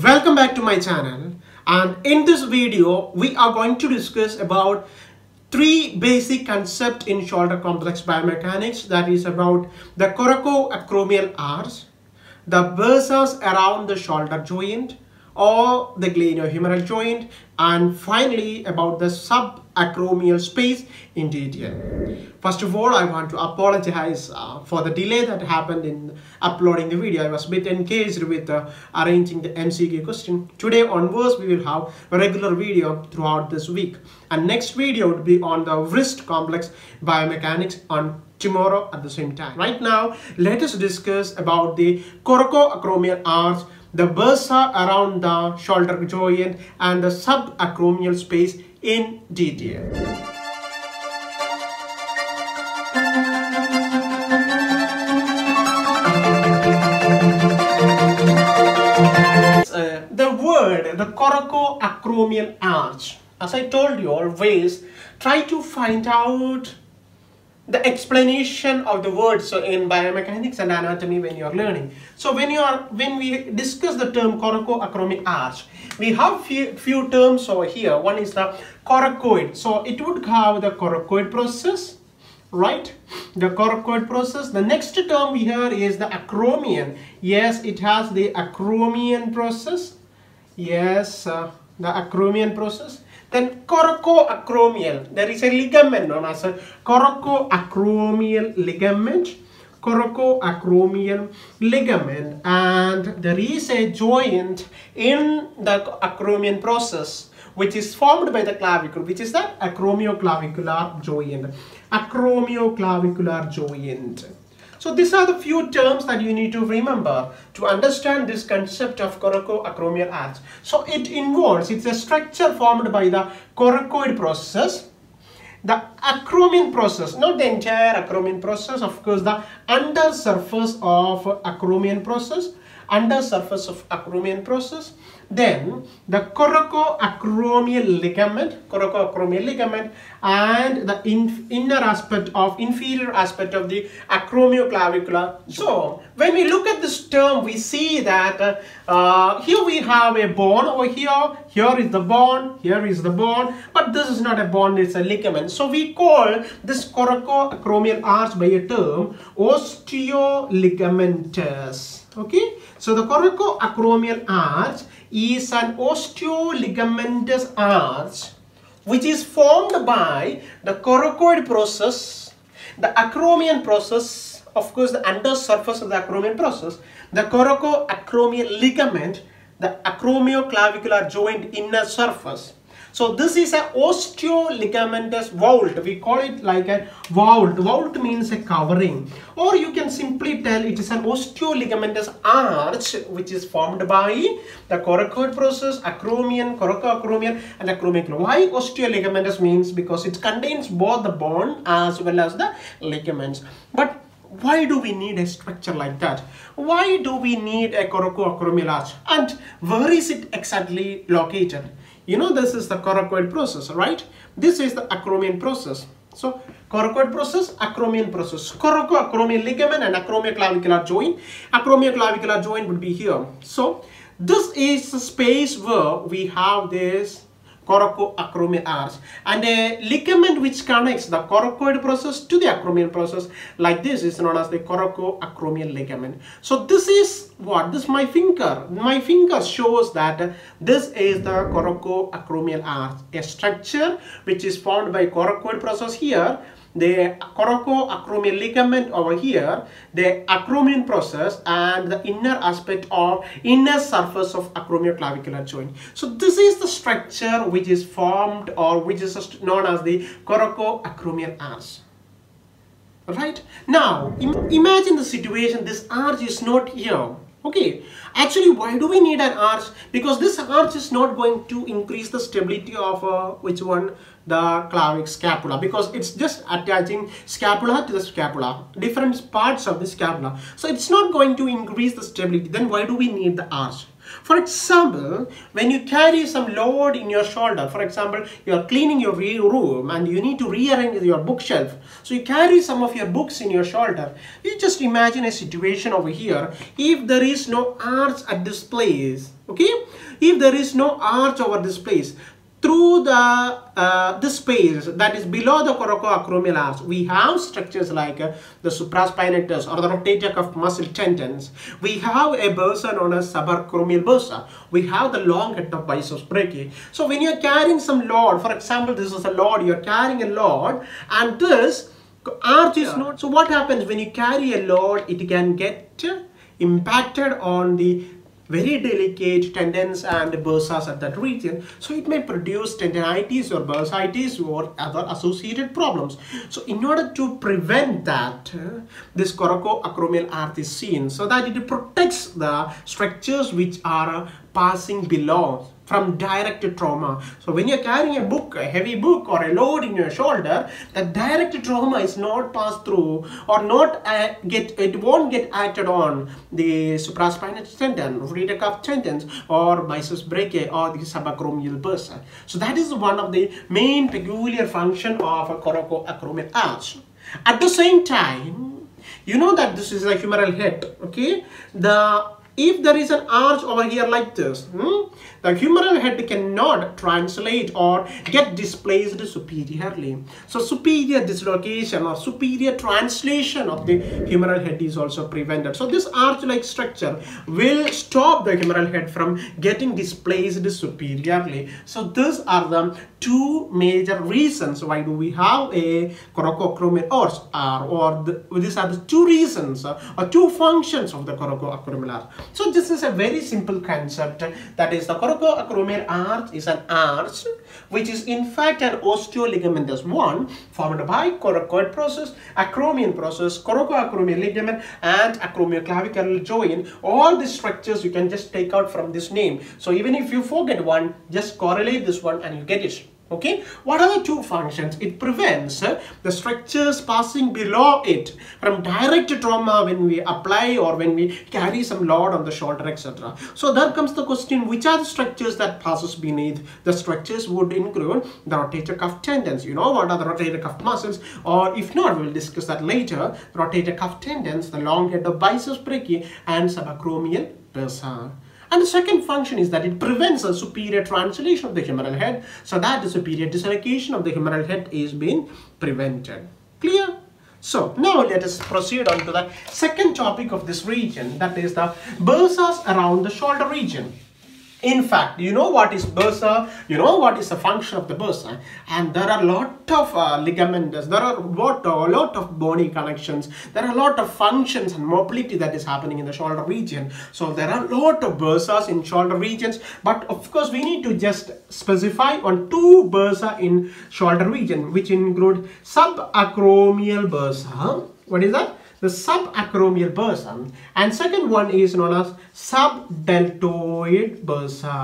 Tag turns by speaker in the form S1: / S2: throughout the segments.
S1: Welcome back to my channel. And in this video we are going to discuss about three basic concepts in shoulder complex biomechanics. That is about the coracoacromial arch, the bursa around the shoulder joint or the glenohumeral joint and finally about the subacromial space in detail. First of all, I want to apologize uh, for the delay that happened in uploading the video. I was a bit engaged with uh, arranging the MCQ question. Today onwards, we will have a regular video throughout this week. And next video would be on the wrist complex biomechanics on tomorrow at the same time. Right now, let us discuss about the coracoacromial arch the bursa around the shoulder joint and the subacromial space in detail. Uh, the word, the coracoacromial arch, as I told you always, try to find out the explanation of the words so in biomechanics and anatomy when you are learning. So when you are when we discuss the term coracoacromial arch, we have few, few terms over here. One is the coracoid. So it would have the coracoid process, right? The coracoid process. The next term we hear is the acromion. Yes, it has the acromion process. Yes, uh, the acromion process then coracoacromial, there is a ligament known as a coracoacromial ligament. Coracoacromial ligament and there is a joint in the acromion process which is formed by the clavicle which is the acromioclavicular joint. Acromioclavicular joint. So these are the few terms that you need to remember to understand this concept of coracoacromial arch. So it involves, it's a structure formed by the coracoid process, the acromion process, not the entire acromion process, of course the under surface of acromion process, under surface of acromion process, then the coracoacromial ligament, coracoacromial ligament and the in, inner aspect of inferior aspect of the acromioclavicular. So when we look at this term, we see that uh, here we have a bone over here, here is the bone, here is the bone, but this is not a bone, it's a ligament. So we call this coracoacromial arch by a term osteoligamentous. Okay, so the coracoacromial arch is an osteoligamentous arch which is formed by the coracoid process, the acromion process, of course the under surface of the acromion process, the coracoacromial ligament, the acromioclavicular joint inner surface, so this is a osteoligamentous vault. We call it like a vault. Vault means a covering. Or you can simply tell it is an osteoligamentous arch which is formed by the coracoid process, acromion, coracoacromion and acromion. Why osteoligamentous means because it contains both the bone as well as the ligaments. But why do we need a structure like that? Why do we need a coracoacromial arch? And where is it exactly located? You know this is the coracoid process, right? This is the acromion process. So coracoid process, acromion process. Coracoacromial ligament and acromioclavicular joint. Acromioclavicular joint would be here. So this is the space where we have this coracoacromial arch and a ligament which connects the coracoid process to the acromion process like this is known as the coracoacromial ligament. So this is what? This my finger. My finger shows that this is the coracoacromial arch a structure which is formed by coracoid process here the coracoacromial ligament over here, the acromion process and the inner aspect of inner surface of acromioclavicular joint. So this is the structure which is formed or which is known as the coracoacromial arch. Right? Now, Im imagine the situation, this arch is not here Okay, actually why do we need an arch? Because this arch is not going to increase the stability of uh, which one? The clavic scapula because it's just attaching scapula to the scapula, different parts of the scapula. So it's not going to increase the stability. Then why do we need the arch? For example, when you carry some load in your shoulder, for example, you are cleaning your room and you need to rearrange your bookshelf. So you carry some of your books in your shoulder. You just imagine a situation over here. If there is no arch at this place, okay? If there is no arch over this place, through the uh, the space that is below the coracoacromial arch we have structures like uh, the supraspinatus or the rotator cuff muscle tendons. We have a bursa known as subacromial bursa. We have the long head of biceps brachii. So when you're carrying some load for example this is a load you're carrying a load and this arch is not so what happens? When you carry a load it can get impacted on the very delicate tendons and bursas at that region. So it may produce tendinitis or bursitis or other associated problems. So in order to prevent that, uh, this coracoacromial arch is seen so that it protects the structures which are passing below from direct trauma. So when you're carrying a book, a heavy book or a load in your shoulder, the direct trauma is not passed through or not uh, get, it won't get acted on the supraspinal tendon, rotator cuff tendons or biceps brachii or the subacromial bursa. So that is one of the main peculiar function of a coracoacromial arch. At the same time, you know that this is a humeral head, okay? The if there is an arch over here like this, hmm, the humeral head cannot translate or get displaced superiorly. So superior dislocation or superior translation of the humeral head is also prevented. So this arch-like structure will stop the humeral head from getting displaced superiorly. So these are the two major reasons why do we have a coracoacromial arch uh, or the, these are the two reasons uh, or two functions of the coracoacromial. So this is a very simple concept that is the coracoacromial arch is an arch which is in fact an osteoligamentous one formed by coracoid process, acromion process, coracoacromial ligament and acromioclavicular joint. All these structures you can just take out from this name. So even if you forget one, just correlate this one and you get it okay? What are the two functions? It prevents uh, the structures passing below it from direct trauma when we apply or when we carry some load on the shoulder etc so there comes the question which are the structures that passes beneath? The structures would include the rotator cuff tendons. You know what are the rotator cuff muscles? Or if not we'll discuss that later. Rotator cuff tendons the long head of biceps brachii and subacromial bursa and the second function is that it prevents a superior translation of the humeral head so that the superior dislocation of the humeral head is being prevented. Clear? So now let us proceed on to the second topic of this region that is the bursas around the shoulder region. In fact, you know what is bursa, you know what is the function of the bursa, and there are a lot of uh, ligaments, there are lot, a lot of bony connections, there are a lot of functions and mobility that is happening in the shoulder region. So there are a lot of bursas in shoulder regions, but of course we need to just specify on two bursa in shoulder region, which include subacromial bursa. What is that? The subacromial bursa and second one is known as subdeltoid bursa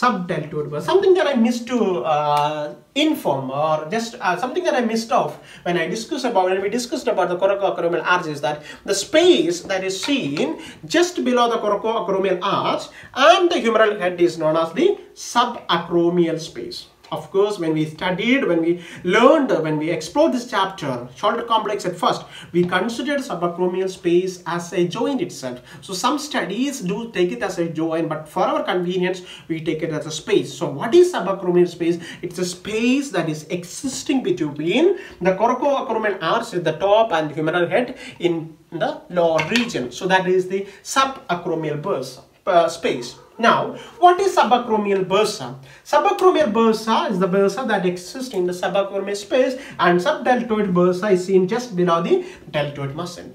S1: subdeltoid bursa something that i missed to uh, inform or just uh, something that i missed off when i discussed about when we discussed about the coracoacromial arch is that the space that is seen just below the coracoacromial arch and the humeral head is known as the subacromial space of course, when we studied, when we learned, when we explored this chapter, shoulder complex at first, we considered subacromial space as a joint itself. So some studies do take it as a joint, but for our convenience, we take it as a space. So what is subacromial space? It's a space that is existing between the coracoacromial arch at the top and the humeral head in the lower region. So that is the subacromial bursa, uh, space. Now, what is subacromial bursa? Subacromial bursa is the bursa that exists in the subacromial space and subdeltoid bursa is seen just below the deltoid muscle.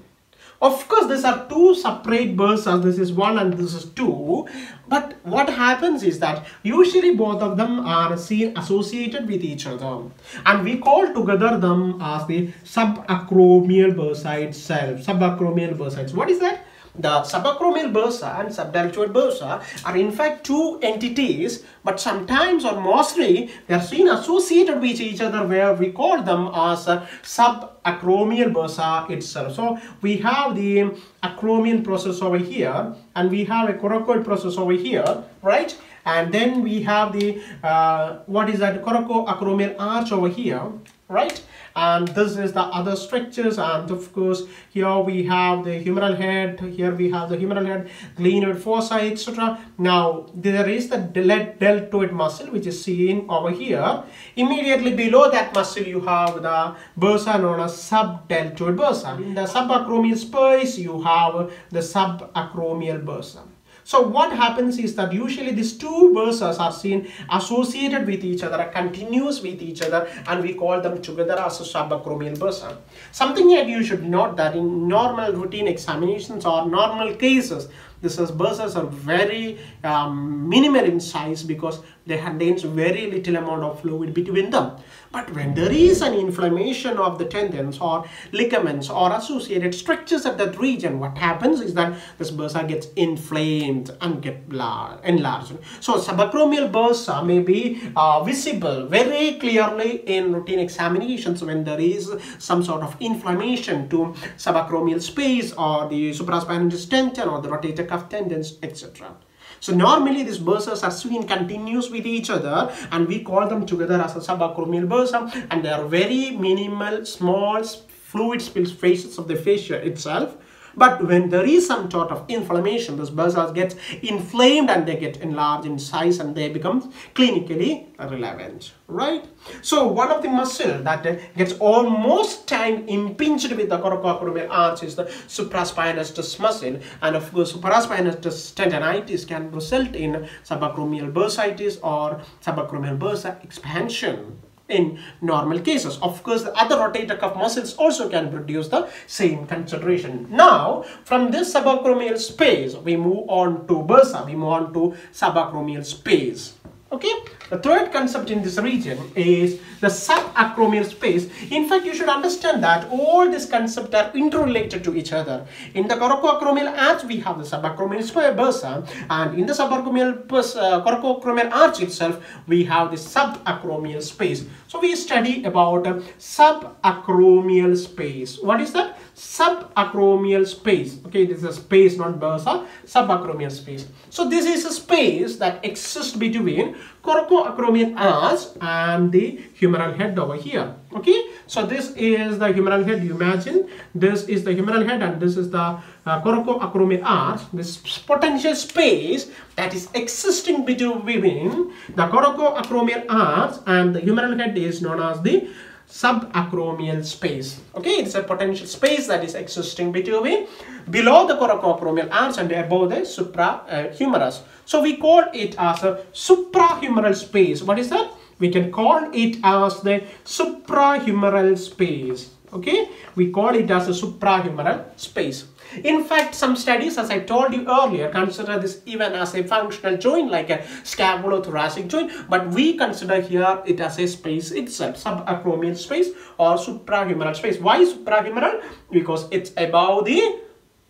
S1: Of course, these are two separate bursas. This is one and this is two. But what happens is that usually both of them are seen associated with each other. And we call together them as the subacromial bursa itself. Subacromial bursa. What is that? The subacromial bursa and subdeltoid bursa are in fact two entities, but sometimes or mostly they are seen associated with each other where we call them as subacromial bursa itself. So we have the acromion process over here and we have a coracoid process over here, right? And then we have the, uh, what is that, coracoacromial arch over here, right? And this is the other structures. And of course here we have the humeral head. Here we have the humeral head glenoid fossa etc now there is the deltoid muscle which is seen over here. Immediately below that muscle you have the bursa known as subdeltoid bursa. In the subacromial space you have the subacromial bursa so what happens is that usually these two bursas are seen associated with each other, continuous with each other, and we call them together as a subacromial bursa. Something that you should note that in normal routine examinations or normal cases, these bursas are very um, minimal in size because they contains very little amount of fluid between them. But when there is an inflammation of the tendons or ligaments or associated structures at that region, what happens is that this bursa gets inflamed and get enlarged. So subacromial bursa may be uh, visible very clearly in routine examinations when there is some sort of inflammation to subacromial space or the supraspinatus tendon or the rotator cuff tendons, etc. So normally these bursas are seen continuous with each other and we call them together as a subacromial bursa and they are very minimal, small fluid spills faces of the fascia itself but when there is some sort of inflammation, those bursas get inflamed and they get enlarged in size and they become clinically relevant, right? So one of the muscle that gets almost time impinged with the coracoacromial arch is the supraspinatus muscle and of course supraspinatus tendonitis can result in subacromial bursitis or subacromial bursa expansion in normal cases. Of course, the other rotator cuff muscles also can produce the same consideration. Now, from this subacromial space, we move on to bursa, we move on to subacromial space. Okay, the third concept in this region is the subacromial space. In fact, you should understand that all these concepts are interrelated to each other. In the coracoacromial arch, we have the subacromial bursa, and in the subacromial uh, coracoacromial arch itself, we have the subacromial space. So we study about uh, subacromial space. What is that? Subacromial space. Okay, this is a space, not bursa, subacromial space. So this is a space that exists between coracoacromial arch and the humeral head over here. Okay, so this is the humeral head. You imagine this is the humeral head and this is the uh, coracoacromial arch. This potential space that is existing between the coracoacromial arch and the humeral head is known as the subacromial space. Okay, it's a potential space that is existing between below the coracoacromial arch and above the suprahumerus. Uh, so we call it as a suprahumeral space. What is that? We can call it as the suprahumeral space. Okay, we call it as a suprahumeral space. In fact, some studies, as I told you earlier, consider this even as a functional joint like a scapulothoracic joint, but we consider here it as a space itself, subacromial space or suprahumeral space. Why suprahumeral? Because it's above the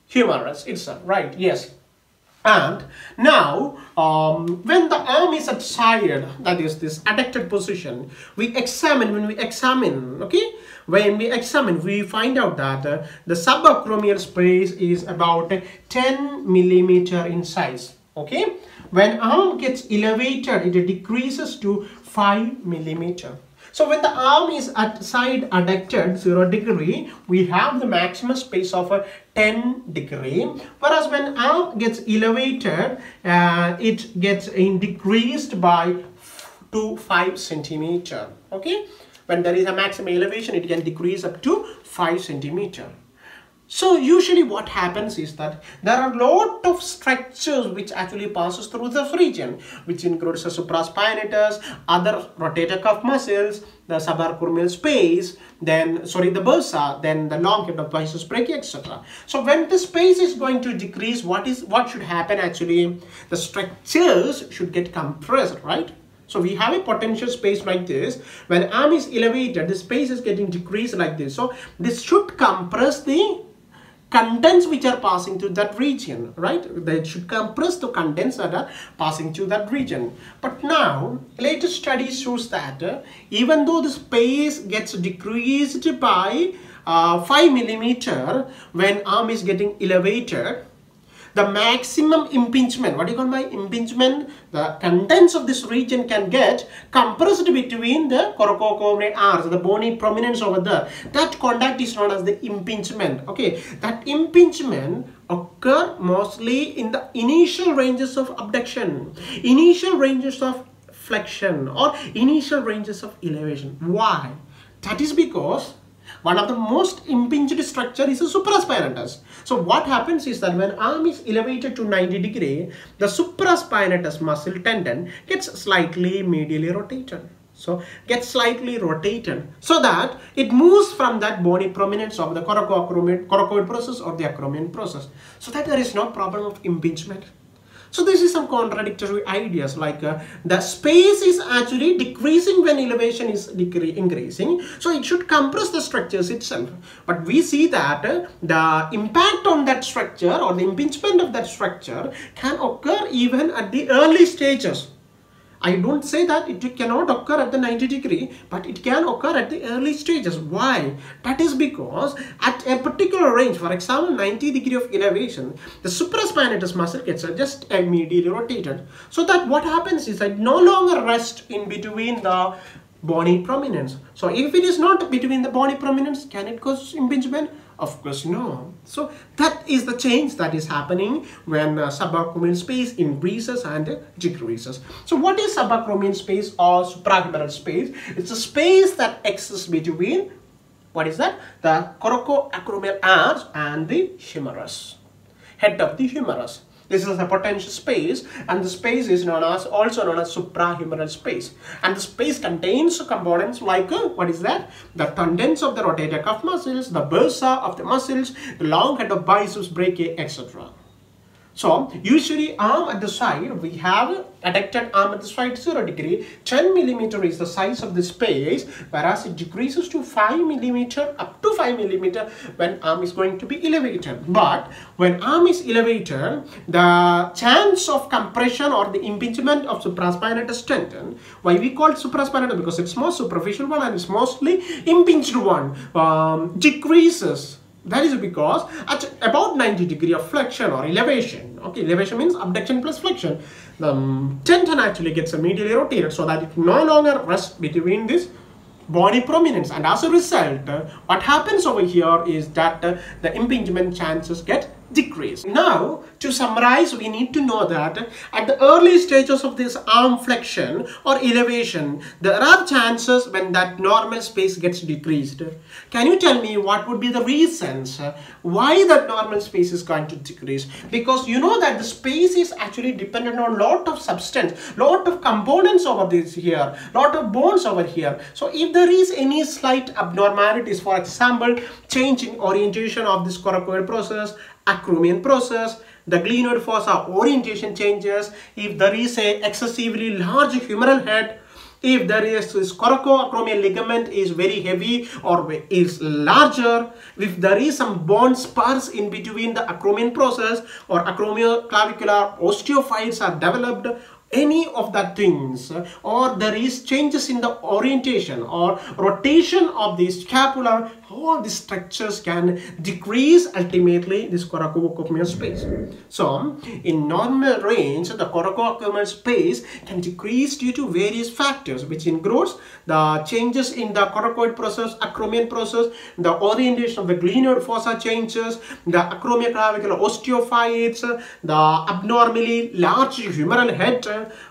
S1: humerus itself, right? Yes. And now, um, when the arm is at side, that is this adducted position, we examine, when we examine, okay, when we examine, we find out that uh, the subacromial space is about 10 millimeter in size, okay. When arm gets elevated, it decreases to 5 millimeter. So when the arm is at side adducted 0 degree, we have the maximum space of a 10 degree. Whereas when arm gets elevated, uh, it gets decreased by 2 5 centimeter. Okay. When there is a maximum elevation, it can decrease up to 5 centimeter. So usually what happens is that there are a lot of structures which actually passes through this region, which includes the supraspinatus, other rotator cuff muscles, the subacromial space, then sorry the bursa, then the long head of biceps brachii, etc. So when the space is going to decrease, what is what should happen actually? The structures should get compressed, right? So we have a potential space like this. When arm is elevated, the space is getting decreased like this. So this should compress the contents which are passing through that region, right? They should compress the contents that are passing through that region. But now, latest study shows that uh, even though the space gets decreased by uh, 5 millimeter when arm is getting elevated, the maximum impingement, what do you call by impingement? The contents of this region can get compressed between the coracoacromial arch, the bony prominence over there. That contact is known as the impingement. Okay, that impingement occur mostly in the initial ranges of abduction, initial ranges of flexion or initial ranges of elevation. Why? That is because one of the most impinged structure is a supraspinatus. So what happens is that when arm is elevated to 90 degree, the supraspinatus muscle tendon gets slightly medially rotated. So gets slightly rotated so that it moves from that bony prominence of the coracoid process or the acromion process. So that there is no problem of impingement. So this is some contradictory ideas like uh, the space is actually decreasing when elevation is increasing. So it should compress the structures itself. But we see that uh, the impact on that structure or the impingement of that structure can occur even at the early stages I don't say that it cannot occur at the 90 degree, but it can occur at the early stages. Why? That is because at a particular range, for example, 90 degree of elevation, the supraspinatus muscle gets just immediately rotated. So that what happens is that no longer rest in between the bony prominence. So if it is not between the bony prominence, can it cause impingement? Of course, no. So that is the change that is happening when uh, subacromial space increases and decreases. So what is subacromial space or suprahumeral space? It's a space that exists between, what is that? The coracoacromial arch and the humerus, head of the humerus. This is a potential space and the space is known as also known as suprahumeral space. And the space contains components like uh, what is that? The tendons of the rotator cuff muscles, the bursa of the muscles, the long head of biceps brachii, etc. So usually arm at the side, we have adducted arm at the side 0 degree, 10 millimeter is the size of the space, whereas it decreases to 5 millimeter up to 5 millimeter when arm is going to be elevated. But when arm is elevated, the chance of compression or the impingement of supraspinatus tendon, why we call it supraspinatus? Because it's more superficial one and it's mostly impinged one, um, decreases. That is because at about 90 degree of flexion or elevation, okay, elevation means abduction plus flexion, the tendon actually gets immediately rotated so that it no longer rests between this bony prominence. And as a result, what happens over here is that uh, the impingement chances get decrease. Now, to summarize, we need to know that at the early stages of this arm flexion or elevation, there are chances when that normal space gets decreased. Can you tell me what would be the reasons uh, why that normal space is going to decrease? Because you know that the space is actually dependent on lot of substance, lot of components over this here, lot of bones over here. So if there is any slight abnormalities, for example, change in orientation of this coracoid process, acromion process, the glenoid fossa orientation changes, if there is a excessively large humeral head, if there is this coracoacromial ligament is very heavy or is larger, if there is some bone spurs in between the acromion process or acromioclavicular osteophytes are developed any of the things or there is changes in the orientation or rotation of the scapula all these structures can decrease ultimately this coracoacromial space. So in normal range the coracoacromial space can decrease due to various factors which includes the changes in the coracoid process acromion process the orientation of the glenoid fossa changes the acromioclavicular osteophytes the abnormally large humeral head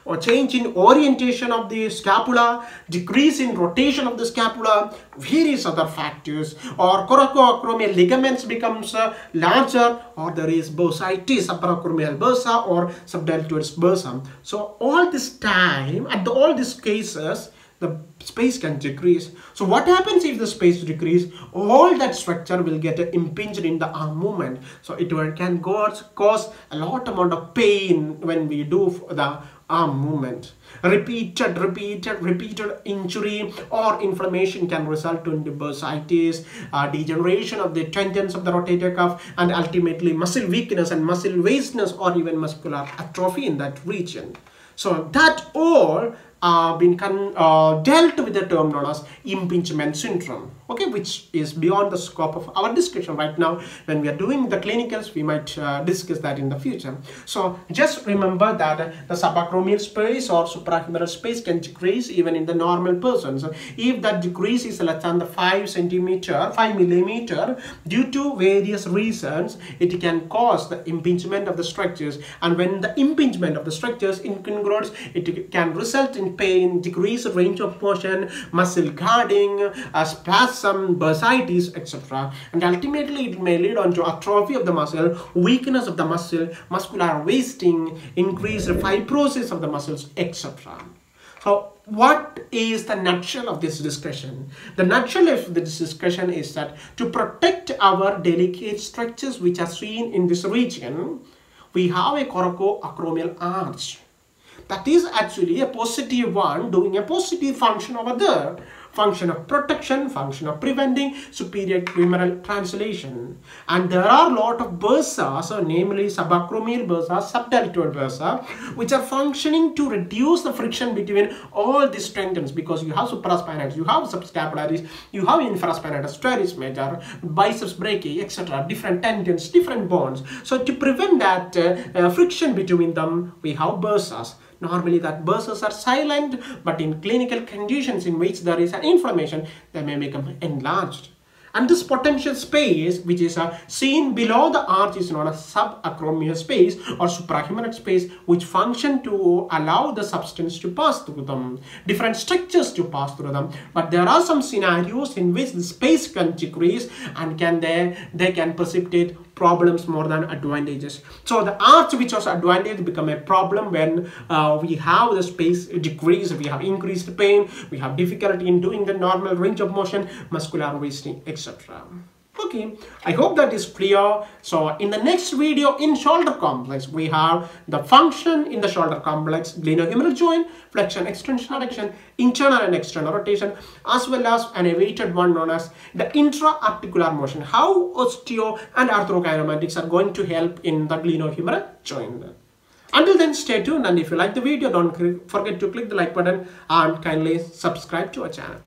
S1: or change in orientation of the scapula, decrease in rotation of the scapula, various other factors or coracoacromial ligaments becomes uh, larger or there is bursitis, subacromial bursa or subdeltoids bursa. So all this time, at the, all these cases, the space can decrease. So what happens if the space decrease? All that structure will get impinged in the arm movement. So it can cause a lot amount of pain when we do the arm movement. Repeated, repeated, repeated injury or inflammation can result in bursitis, uh, degeneration of the tendons of the rotator cuff, and ultimately muscle weakness and muscle wasteness or even muscular atrophy in that region. So that all uh, been uh, dealt with the term known as impingement syndrome okay which is beyond the scope of our discussion right now. When we are doing the clinicals we might uh, discuss that in the future. So just remember that the subacromial space or suprahumeral space can decrease even in the normal persons. So if that decrease is less than the 5 centimeter 5 millimeter due to various reasons it can cause the impingement of the structures. And when the impingement of the structures incongruous it can result in pain decreased range of motion muscle guarding uh, spasm bursitis, etc. And ultimately, it may lead on to atrophy of the muscle, weakness of the muscle, muscular wasting, increased fibrosis of the muscles, etc. So what is the nutshell of this discussion? The nutshell of this discussion is that to protect our delicate structures which are seen in this region, we have a coracoacromial arch. That is actually a positive one doing a positive function over there function of protection, function of preventing superior humeral translation. And there are a lot of bursas, namely subacromial bursa, subdeltoid bursa, which are functioning to reduce the friction between all these tendons because you have supraspinatus, you have subscapularis, you have infraspinatus, teres major, biceps brachii, etc. Different tendons, different bones. So to prevent that uh, uh, friction between them, we have bursas. Normally that bursas are silent, but in clinical conditions in which there is an inflammation, they may become enlarged. And this potential space, which is uh, seen below the arch, is known as subacromial space or suprahumeral space, which function to allow the substance to pass through them, different structures to pass through them. But there are some scenarios in which the space can decrease and can they, they can precipitate problems more than advantages. So the arch which was advantage become a problem when uh, we have the space decrease, we have increased pain, we have difficulty in doing the normal range of motion, muscular wasting, etc okay i hope that is clear. So in the next video in shoulder complex we have the function in the shoulder complex glenohumeral joint flexion extension adduction internal and external rotation as well as an awaited one known as the intra-articular motion. How osteo and arthrokinematics are going to help in the glenohumeral joint until then stay tuned and if you like the video don't forget to click the like button and kindly subscribe to our channel